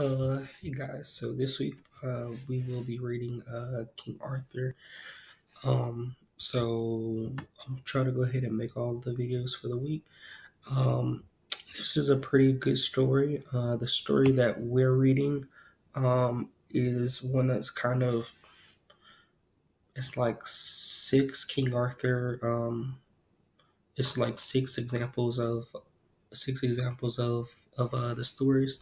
Uh, hey guys, so this week uh, we will be reading uh, King Arthur. Um, so I'll try to go ahead and make all the videos for the week. Um, this is a pretty good story. Uh, the story that we're reading um, is one that's kind of it's like six King Arthur. Um, it's like six examples of six examples of of uh, the stories.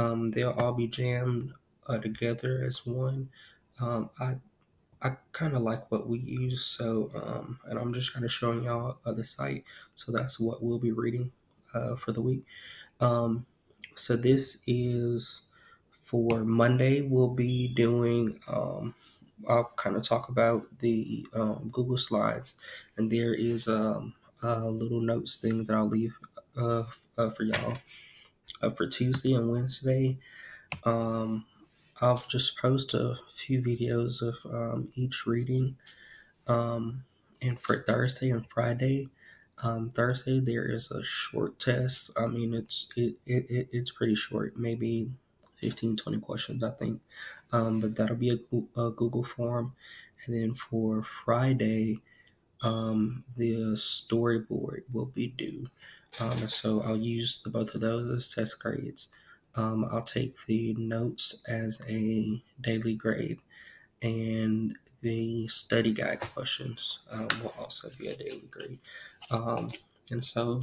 Um, they'll all be jammed uh, together as one. Um, I I kind of like what we use, so um, and I'm just kind of showing y'all uh, the site. So that's what we'll be reading uh, for the week. Um, so this is for Monday. We'll be doing. Um, I'll kind of talk about the um, Google Slides, and there is um, a little notes thing that I'll leave uh, uh, for y'all uh, for Tuesday and Wednesday. Um, I'll just post a few videos of um, each reading. Um, and for Thursday and Friday, um, Thursday there is a short test. I mean, it's it, it, it's pretty short, maybe 15, 20 questions, I think. Um, but that'll be a, a, Google form. And then for Friday, um, the storyboard will be due. Um, so I'll use the, both of those as test grades. Um, I'll take the notes as a daily grade, and the study guide questions um, will also be a daily grade. Um, and so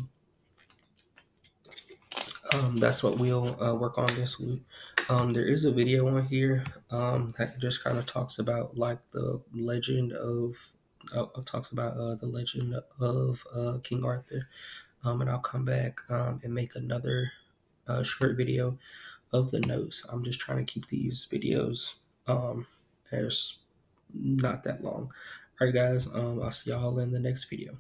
um, that's what we'll uh, work on this week. Um, there is a video on here um, that just kind of talks about like the legend of uh, talks about uh, the legend of uh, King Arthur um, and I'll come back um, and make another uh, short video of the notes. I'm just trying to keep these videos um, as not that long. All right, guys, um, I'll see y'all in the next video.